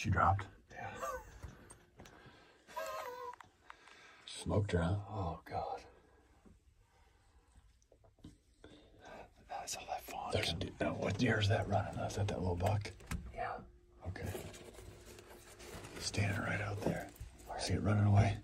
She dropped. Yeah. Smoked her. Oh god. I saw that fawn. There's a deer. No, oh, what deer is that running? Is that that little buck? Yeah. Okay. Standing right out there. See it running away?